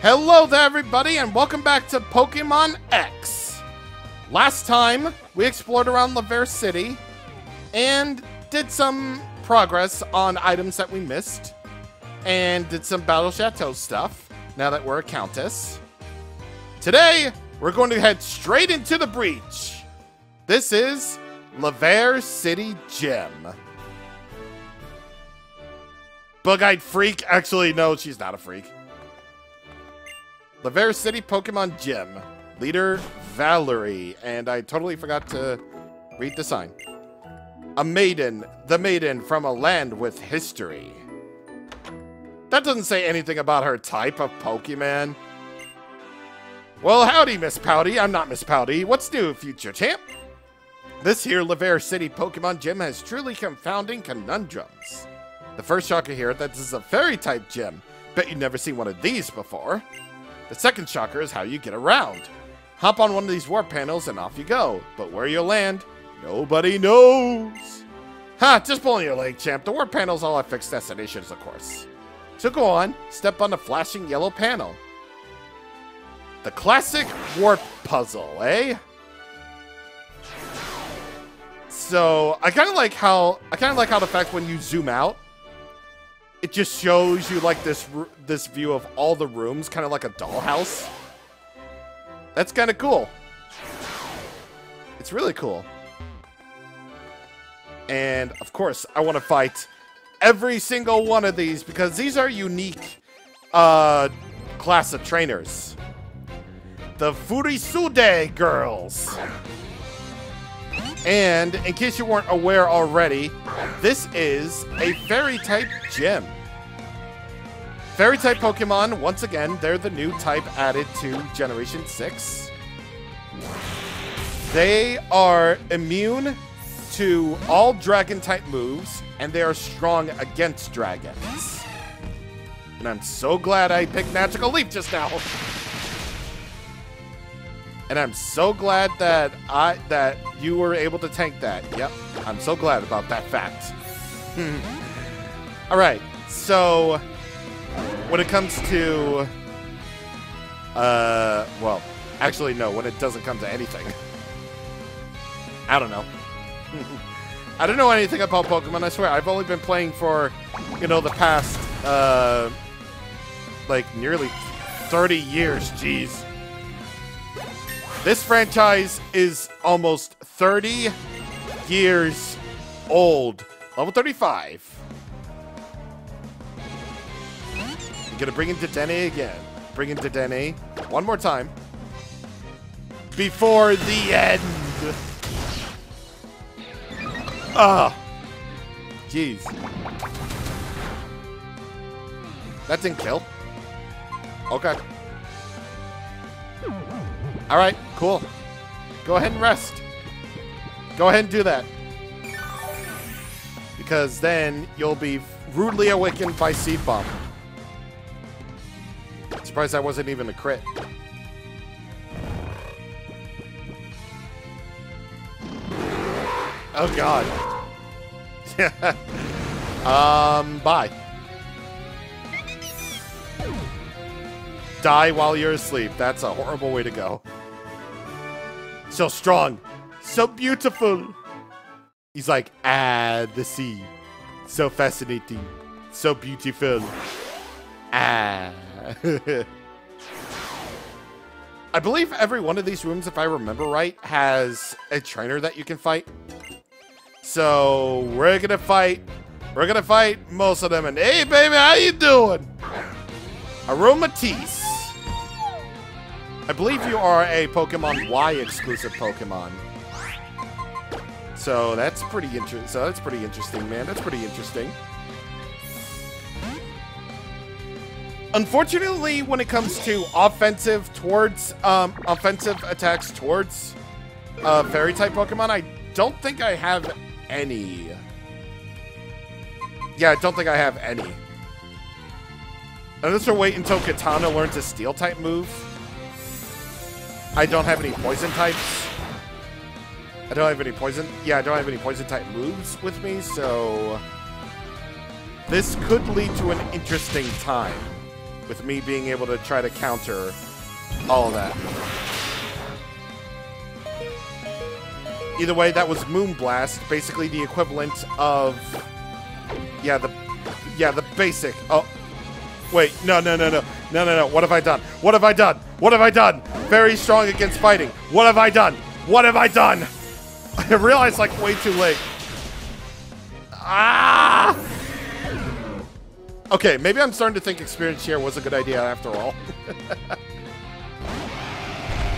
Hello there, everybody, and welcome back to Pokemon X. Last time, we explored around Laverre City and did some progress on items that we missed and did some Battle Chateau stuff now that we're a Countess. Today, we're going to head straight into the breach. This is Laverre City Gym. Bug-eyed freak? Actually, no, she's not a freak. Laverre City Pokemon Gym. Leader Valerie. And I totally forgot to read the sign. A maiden. The maiden from a land with history. That doesn't say anything about her type of Pokemon. Well, howdy, Miss Pouty. I'm not Miss Pouty. What's new, future champ? This here Laverre City Pokemon Gym has truly confounding conundrums. The first shocker here that this is a fairy-type gym. Bet you've never seen one of these before. The second shocker is how you get around. Hop on one of these warp panels and off you go. But where you'll land, nobody knows. Ha, just pulling your leg, champ. The warp panel's all our fixed destinations, of course. So go on, step on the flashing yellow panel. The classic warp puzzle, eh? So I kind of like how I kind of like how the fact when you zoom out, it just shows you like this this view of all the rooms, kind of like a dollhouse. That's kind of cool. It's really cool. And of course, I want to fight every single one of these because these are unique uh, class of trainers. The Furisode girls. And in case you weren't aware already, this is a fairy type gym. Fairy type Pokemon, once again, they're the new type added to Generation 6. They are immune to all dragon type moves, and they are strong against dragons. And I'm so glad I picked Magical Leaf just now. And I'm so glad that I that you were able to tank that. Yep. I'm so glad about that fact. All right. So when it comes to uh well, actually no, when it doesn't come to anything. I don't know. I don't know anything about Pokemon, I swear. I've only been playing for, you know, the past uh like nearly 30 years. Jeez. This franchise is almost 30 years old. Level 35. I'm gonna bring in Dedenne again. Bring in Dedenne one more time. Before the end. Ah. Jeez. That didn't kill. Okay. All right, cool. Go ahead and rest. Go ahead and do that. Because then you'll be rudely awakened by Seed Bomb. Surprised that wasn't even a crit. Oh god. um, bye. Die while you're asleep. That's a horrible way to go. So strong. So beautiful. He's like, ah, the sea. So fascinating. So beautiful. Ah. I believe every one of these rooms, if I remember right, has a trainer that you can fight. So we're gonna fight. We're gonna fight most of them. And hey, baby, how you doing? Aromatisse. I believe you are a Pokemon Y exclusive Pokemon. So that's pretty interesting. So that's pretty interesting, man. That's pretty interesting. Unfortunately, when it comes to offensive towards um, offensive attacks towards uh, Fairy type Pokemon, I don't think I have any. Yeah, I don't think I have any. Unless we're waiting until Katana learns a Steel type move. I don't have any poison types. I don't have any poison. Yeah, I don't have any poison type moves with me, so this could lead to an interesting time. with me being able to try to counter all that. Either way, that was Moonblast, basically the equivalent of yeah, the yeah, the basic. Oh. Wait, no, no, no, no. No, no, no. What have I done? What have I done? What have I done? Very strong against fighting. What have I done? What have I done? I realized like way too late. Ah! Okay, maybe I'm starting to think experience share was a good idea after all.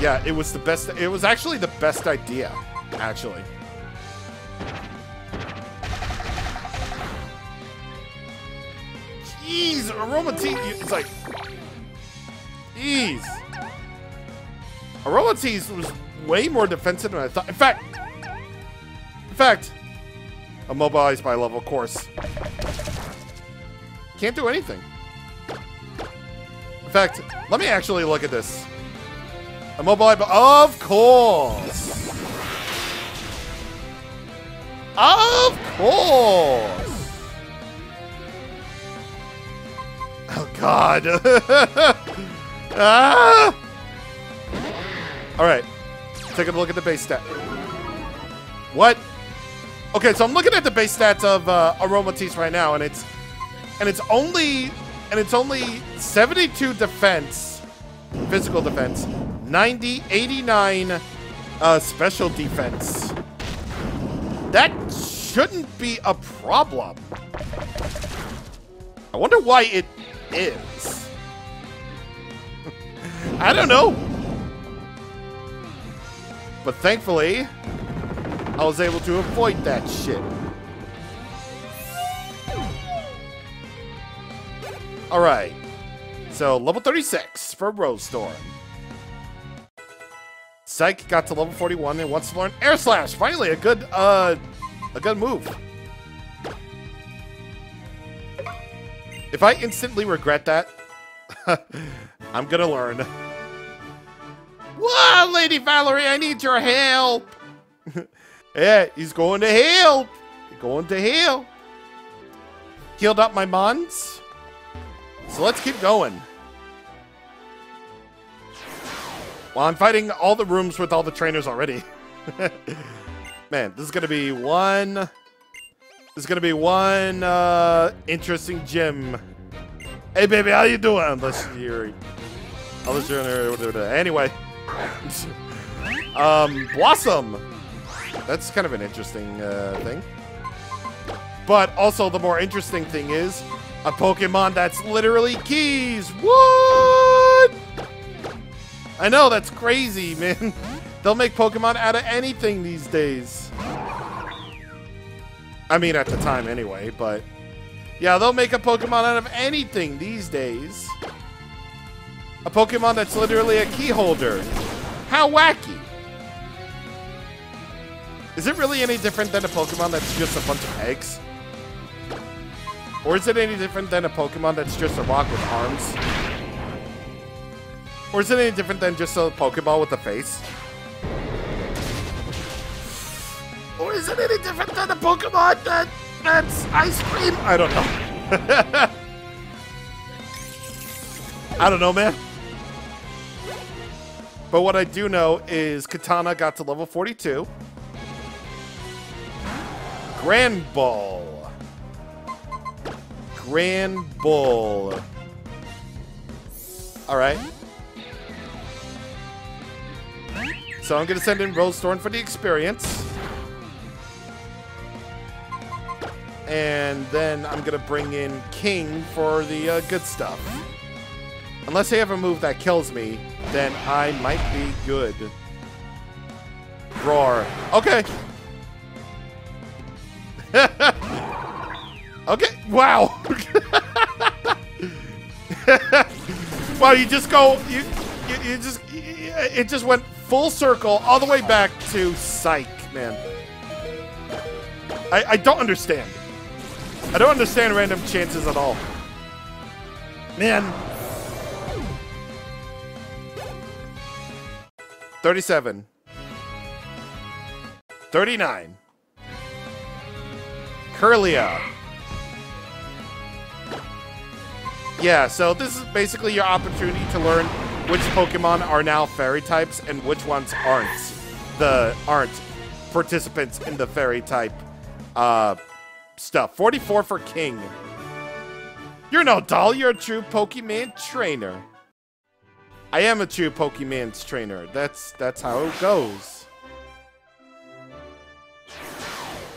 yeah, it was the best. It was actually the best idea, actually. Jeez, aromatisse. It's like, jeez. Aromatisse was way more defensive than I thought. In fact, in fact, immobilized by level course. Can't do anything. In fact, let me actually look at this. Immobilized, of course. Of course. Oh, God. ah! All right. Take a look at the base stat. What? Okay, so I'm looking at the base stats of uh, Aromatisse right now, and it's and it's only and it's only 72 defense, physical defense, 90, 89 uh, special defense. That shouldn't be a problem. I wonder why it is. I don't know. But thankfully, I was able to avoid that shit. Alright. So, level 36 for Rose Storm. Psyche got to level 41 and wants to learn Air Slash. Finally, a good, uh, a good move. If I instantly regret that, I'm gonna learn. Whoa, Lady Valerie, I need your help. yeah, he's going to help. Going to help. Healed up my mons. So let's keep going. Well, I'm fighting all the rooms with all the trainers already. Man, this is to be one... This is to be one uh, interesting gym. Hey, baby, how you doing? Unless you're... Unless you're... Anyway. um, Blossom. That's kind of an interesting uh, thing. But also the more interesting thing is a Pokemon that's literally keys. What? I know, that's crazy, man. They'll make Pokemon out of anything these days. I mean, at the time anyway, but... Yeah, they'll make a Pokemon out of anything these days. A Pokemon that's literally a key holder. How wacky. Is it really any different than a Pokemon that's just a bunch of eggs? Or is it any different than a Pokemon that's just a rock with arms? Or is it any different than just a Pokeball with a face? Or is it any different than a Pokemon that that's ice cream? I don't know. I don't know, man. But what I do know is Katana got to level 42. Granbull. Grand Bull. Alright. So I'm going to send in Rosethorn for the experience. And then I'm going to bring in King for the uh, good stuff. Unless they have a move that kills me, then I might be good. Roar. Okay. okay. Wow. wow, you just go, you, you, you just, it just went full circle all the way back to Psych, man. I, I don't understand. I don't understand random chances at all. Man. 37. 39. Kirlia. Yeah, so this is basically your opportunity to learn which Pokemon are now fairy types and which ones aren't the aren't participants in the fairy type uh, stuff. 44 for King. You're no doll, you're a true Pokemon trainer. I am a true Pokemon's trainer. That's that's how it goes.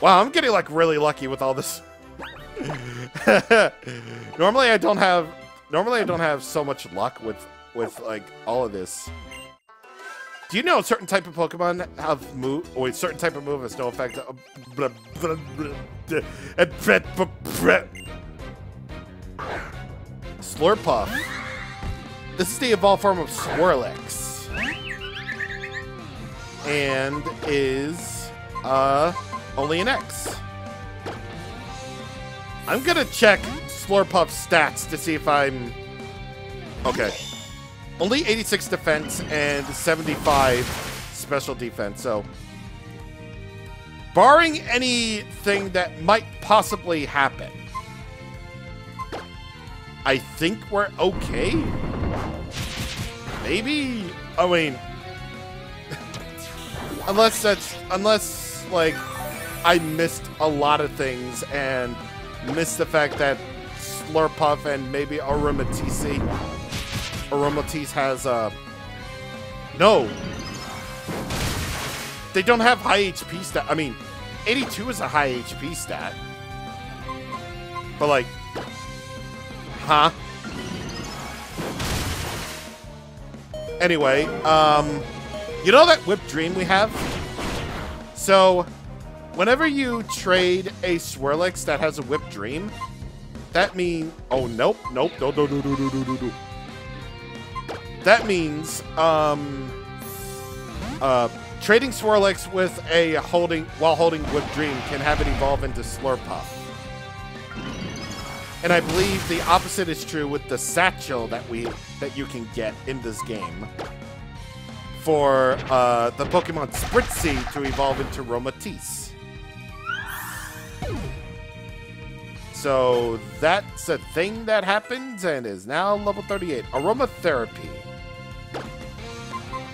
Wow, I'm getting like really lucky with all this. normally I don't have normally I don't have so much luck with with like all of this. Do you know a certain type of Pokemon have move or a certain type of move has no effect? Slurpuff. This is the evolved form of Swirlix. And is uh only an X. I'm gonna check Slurpuff's stats to see if I'm okay. Only 86 defense and 75 special defense, so barring anything that might possibly happen, I think we're okay. Maybe. I mean, unless that's unless like I missed a lot of things and missed the fact that Slurpuff and maybe Aromatisse. Aromatisse has uh no. They don't have high HP stat. I mean, 82 is a high HP stat. But like, huh? Anyway, um, you know that whipped dream we have? So, whenever you trade a Swirlix that has a whipped dream, that means, oh, nope, nope, no, no, no, no, no, no, no, no. That means, um, uh, trading Swirlix with a holding, while holding Whipped Dream can have it evolve into Slurpuff. And I believe the opposite is true with the satchel that we that you can get in this game for uh, the Pokemon Spritzee to evolve into Aromatisse. So that's a thing that happens and is now level 38. Aromatherapy.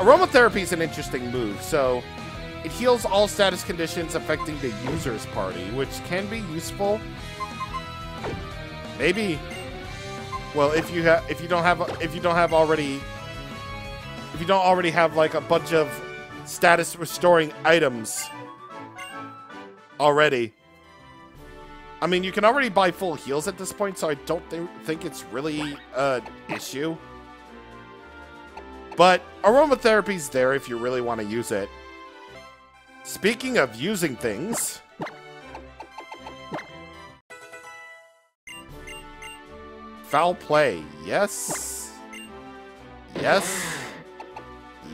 Aromatherapy is an interesting move. So it heals all status conditions affecting the user's party, which can be useful Maybe. Well, if you have, if you don't have, if you don't have already, if you don't already have like a bunch of status restoring items already. I mean, you can already buy full heals at this point, so I don't th think it's really uh, an issue. But aromatherapy's there if you really want to use it. Speaking of using things, Foul play. Yes. Yes.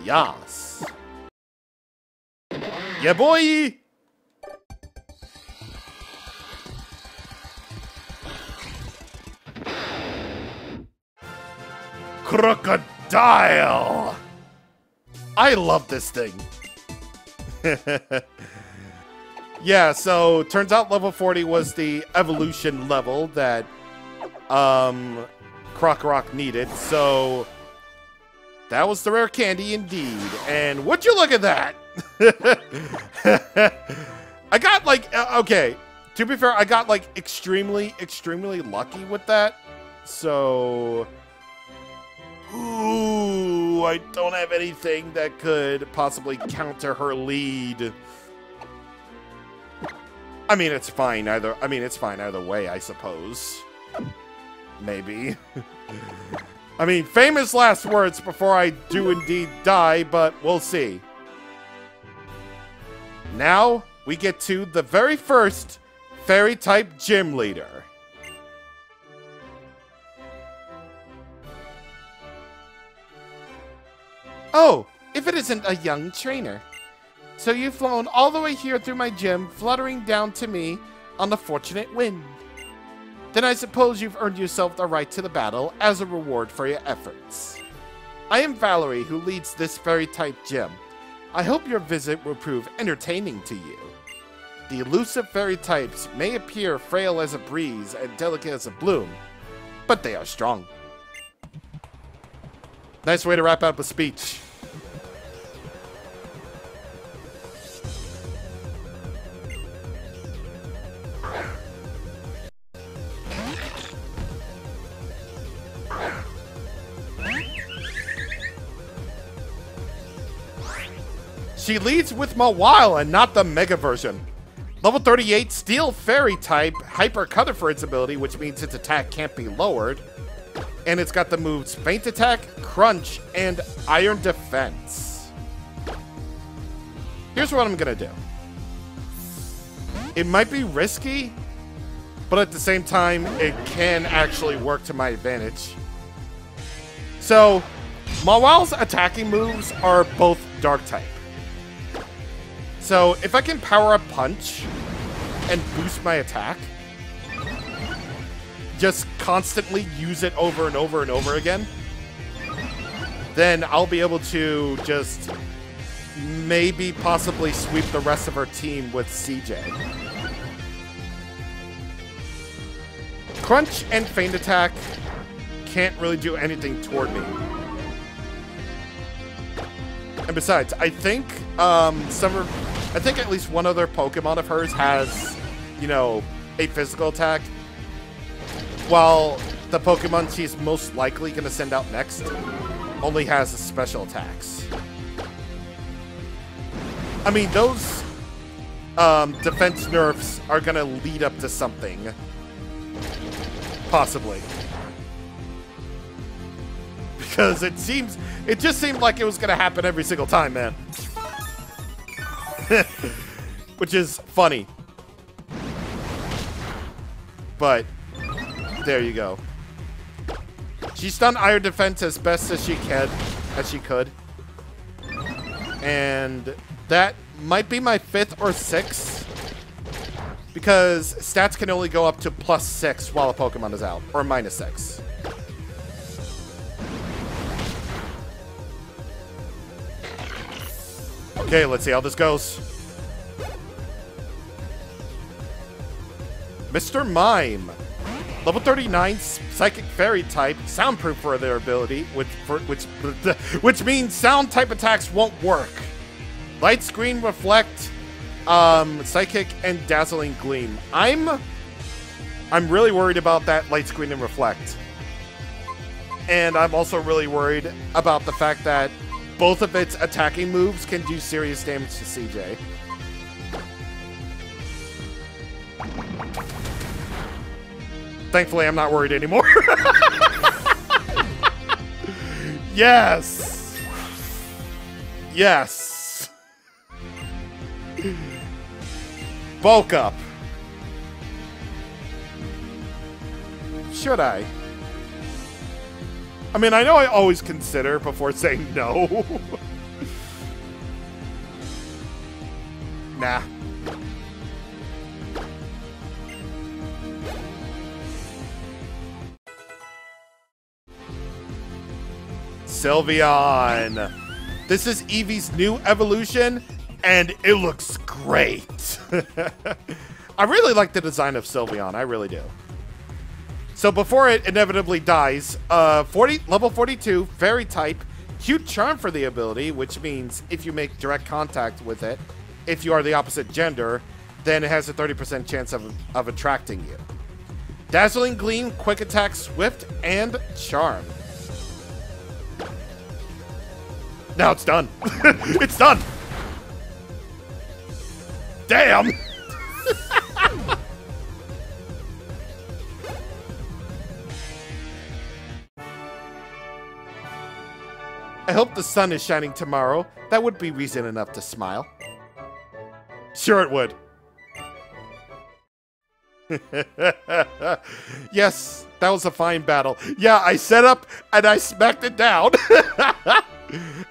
Yes. Yeah, boy! Krookodile! I love this thing. yeah, so turns out level 40 was the evolution level that um, Krokorok needed. So that was the rare candy indeed. And would you look at that? I got like, uh, okay, to be fair, I got like extremely, extremely lucky with that. So, I don't have anything that could possibly counter her lead. I mean, it's fine either. I mean, it's fine either way, I suppose. Maybe. I mean, famous last words before I do indeed die, but we'll see. Now, we get to the very first fairy-type gym leader. Oh, if it isn't a young trainer. So you've flown all the way here through my gym, fluttering down to me on the fortunate wind. Then I suppose you've earned yourself the right to the battle as a reward for your efforts. I am Valerie, who leads this fairy type gym. I hope your visit will prove entertaining to you. The elusive fairy types may appear frail as a breeze and delicate as a bloom, but they are strong. Nice way to wrap up a speech. She leads with Mawile and not the Mega version. Level 38 Steel Fairy type, Hyper Cutter for its ability, which means its attack can't be lowered. And it's got the moves Feint Attack, Crunch, and Iron Defense. Here's what I'm gonna do. It might be risky, but at the same time, it can actually work to my advantage. So, Mawile's attacking moves are both Dark type. So if I can power up punch and boost my attack, just constantly use it over and over and over again, then I'll be able to just maybe possibly sweep the rest of her team with CJ. Crunch and Feint Attack can't really do anything toward me. And besides, I think um, Summer, I think at least one other Pokemon of hers has, you know, a physical attack. While the Pokemon she's most likely going to send out next only has a special attacks. I mean, those um, defense nerfs are going to lead up to something. Possibly. Because it seems it just seemed like it was going to happen every single time, man. Which is funny. But, there you go. She's done Iron Defense as best as she can, as she could. And that might be my fifth or sixth. Because stats can only go up to plus six while a Pokemon is out, or minus six. Okay, let's see how this goes. Mr. Mime. Level 39 Psychic Fairy type, soundproof for their ability, which for, which which means sound type attacks won't work. Light Screen Reflect, um, Psychic, and Dazzling Gleam. I'm I'm really worried about that Light Screen and Reflect. And I'm also really worried about the fact that both of its attacking moves can do serious damage to CJ. Thankfully, I'm not worried anymore. yes! Yes! Bulk up. Should I? I mean, I know I always consider before saying no. nah. Sylveon. This is Eevee's new evolution, and it looks great. I really like the design of Sylveon. I really do. So before it inevitably dies, uh, 40 level 42, fairy type, cute charm for the ability, which means if you make direct contact with it, if you are the opposite gender, then it has a 30% chance of, of attracting you. Dazzling Gleam, Quick Attack, Swift, and Charm. Now it's done. it's done. Damn. I hope the sun is shining tomorrow. That would be reason enough to smile. Sure it would. yes, that was a fine battle. Yeah, I set up and I smacked it down.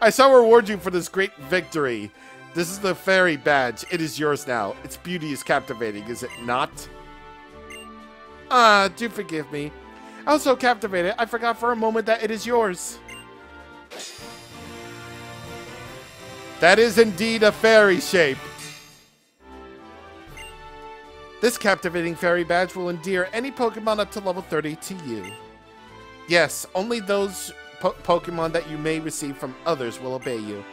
I shall reward you for this great victory. This is the fairy badge. It is yours now. Its beauty is captivating, is it not? Ah, do forgive me. I was so captivated, I forgot for a moment that it is yours. That is indeed a fairy shape. This captivating fairy badge will endear any Pokemon up to level 30 to you. Yes, only those po Pokemon that you may receive from others will obey you.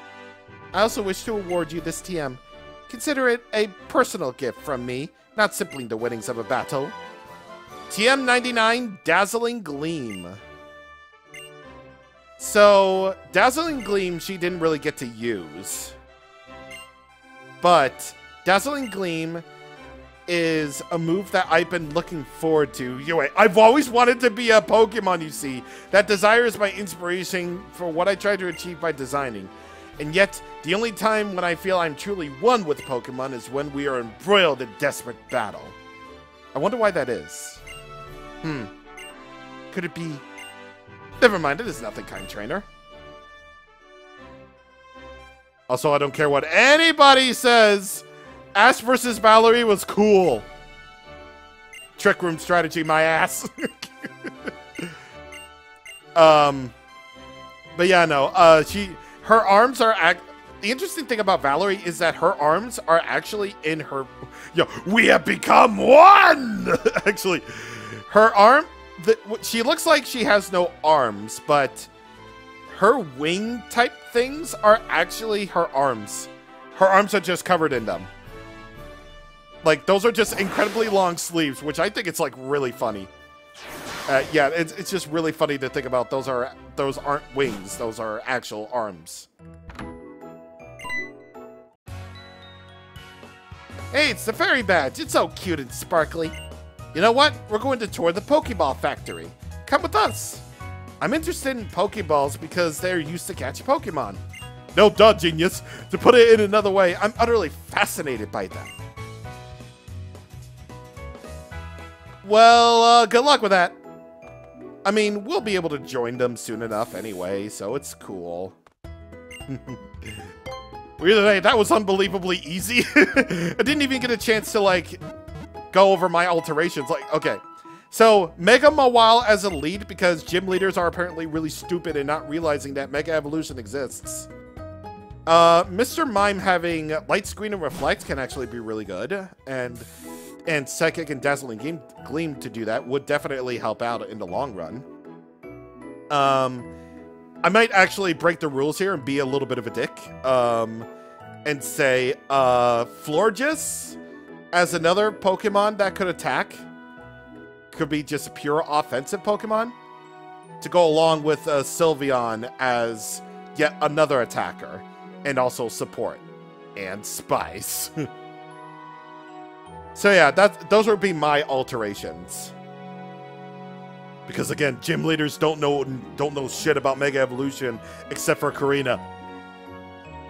I also wish to award you this TM. Consider it a personal gift from me, not simply the winnings of a battle. TM99 Dazzling Gleam. So, Dazzling Gleam she didn't really get to use. But, Dazzling Gleam is a move that I've been looking forward to. You know, I've always wanted to be a Pokemon, you see. That desire is my inspiration for what I try to achieve by designing. And yet, the only time when I feel I'm truly one with Pokemon is when we are embroiled in desperate battle. I wonder why that is. Hmm. Could it be... Never mind, it is nothing, kind trainer. Also, I don't care what anybody says. Ash versus Valerie was cool. Trick room strategy, my ass. um, but yeah, no. Uh, she, her arms are act. The interesting thing about Valerie is that her arms are actually in her. Yo, we have become one. actually, her arm. The, she looks like she has no arms, but her wing type things are actually her arms. Her arms are just covered in them. Like, those are just incredibly long sleeves, which I think it's, like, really funny. Uh, yeah, it's, it's just really funny to think about. Those are those aren't wings. Those are actual arms. Hey, it's the fairy badge. It's so cute and sparkly. You know what? We're going to tour the Pokeball factory. Come with us. I'm interested in Pokeballs because they're used to catch Pokemon. No duh, genius. To put it in another way, I'm utterly fascinated by them. Well, uh, good luck with that. I mean, we'll be able to join them soon enough anyway, so it's cool. Really, that was unbelievably easy. I didn't even get a chance to, like, go over my alterations. Like, okay. So, Mega Mawile as a lead because gym leaders are apparently really stupid and not realizing that Mega Evolution exists. Uh, Mr. Mime having Light Screen and Reflect can actually be really good. And and Psychic and Dazzling Gleam, to do that would definitely help out in the long run. Um, I might actually break the rules here and be a little bit of a dick. Um, and say, uh, Florges as another Pokemon that could attack. Could be just a pure offensive Pokemon. To go along with uh, Sylveon as yet another attacker. And also support. And Spice. So yeah, that those would be my alterations. Because again, gym leaders don't know don't know shit about Mega Evolution except for Korrina.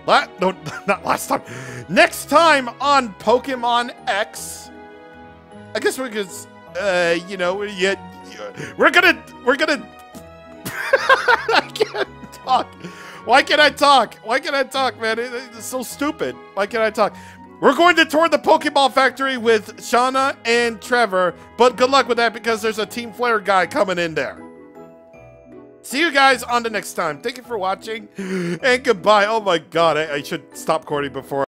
La no, not last time. Next time on Pokemon X. I guess we could, uh, you know, we're gonna, we're gonna. I can't talk. Why can't I talk? Why can't I talk, man? It, it's so stupid. Why can't I talk? We're going to tour the Pokeball factory with Shauna and Trevor, but good luck with that because there's a Team Flare guy coming in there. See you guys on the next time. Thank you for watching, and goodbye. Oh my god, I, I should stop recording before